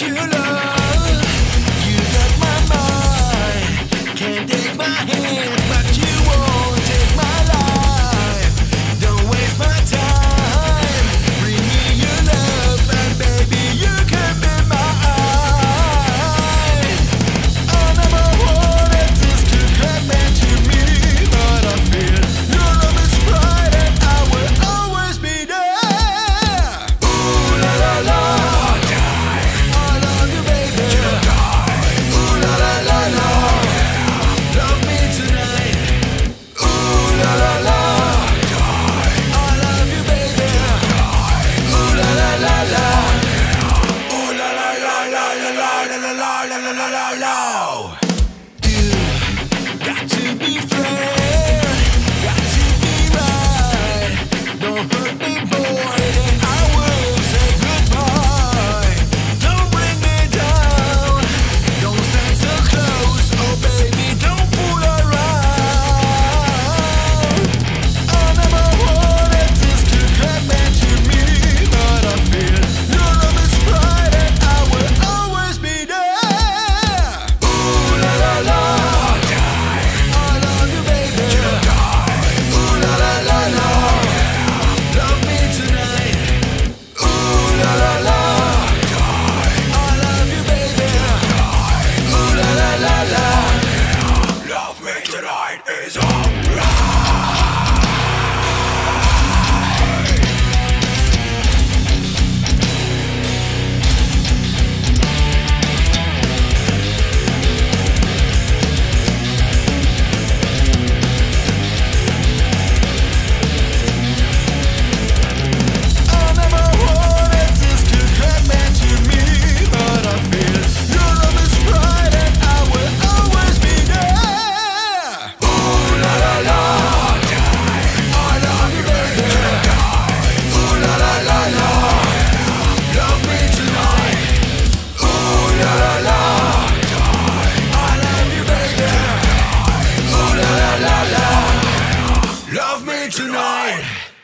you love la la la la. Got to be fair, got to be right. Don't hurt me, boy. I tonight.